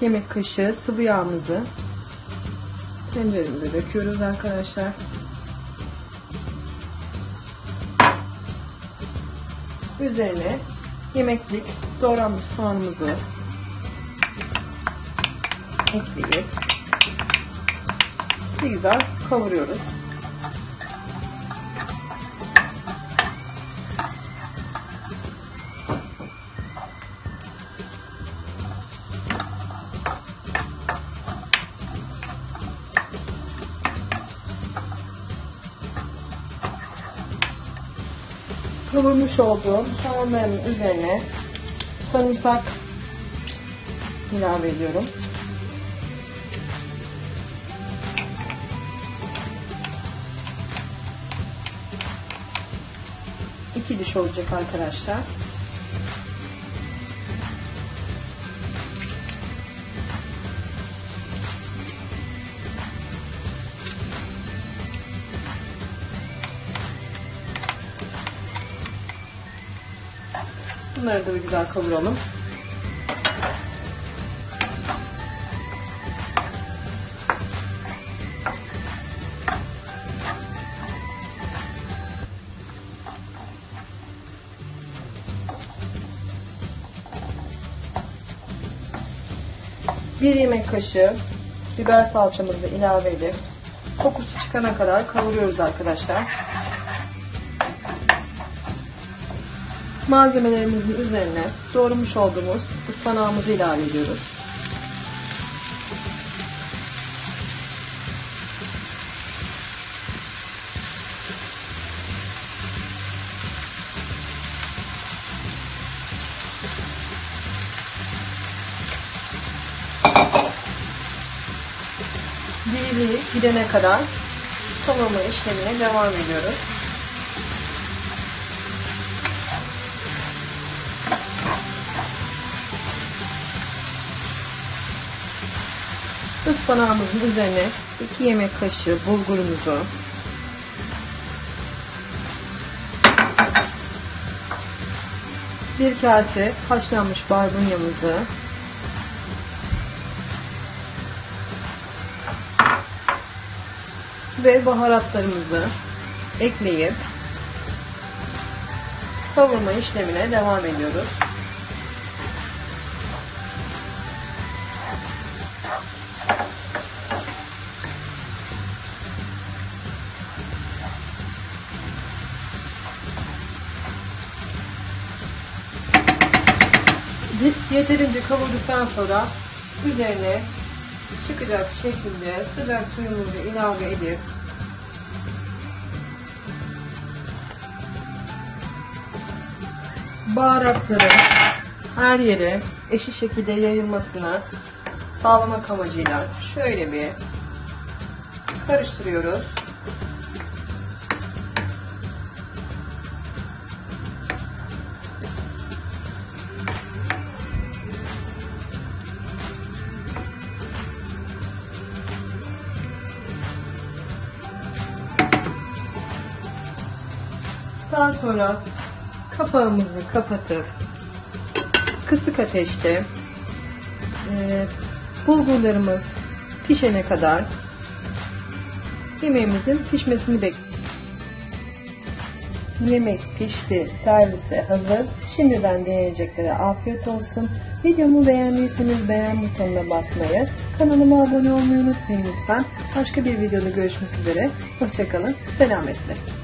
4 yemek kaşığı sıvı yağımızı tenceremize döküyoruz arkadaşlar. Üzerine yemeklik doğranmış soğanımızı ekleyip bir güzel kavuruyoruz. Kavurmuş olduğum soğanların üzerine sarımsak ilave ediyorum. İki diş olacak arkadaşlar. Bunları da bir güzel kavuralım. Bir yemek kaşığı biber salçamızı ilave edip kokusu çıkana kadar kavuruyoruz arkadaşlar. Malzemelerimizin üzerine doğramış olduğumuz ıspanağımızı ilave ediyoruz. Diriliği gidene kadar kavurma işlemine devam ediyoruz. Ispanağımızın üzerine 2 yemek kaşığı bulgurumuzu bir kase haşlanmış barbunyamızı ve baharatlarımızı ekleyip kavurma işlemine devam ediyoruz. Yeterince kavurduktan sonra üzerine çıkacak şekilde sıcak suyumuzu ilave edip baharatların her yere eşit şekilde yayılmasını sağlamak amacıyla şöyle bir karıştırıyoruz. Daha sonra kapağımızı kapatıp kısık ateşte bulgurlarımız pişene kadar yemeğimizin pişmesini bekliyoruz. Yemek pişti, servise hazır. Şimdiden deneyeceklere afiyet olsun. Videomu beğendiyseniz beğen butonuna basmayı, kanalıma abone olmayı unutmayın lütfen. Başka bir videoda görüşmek üzere. Hoşçakalın, selametle.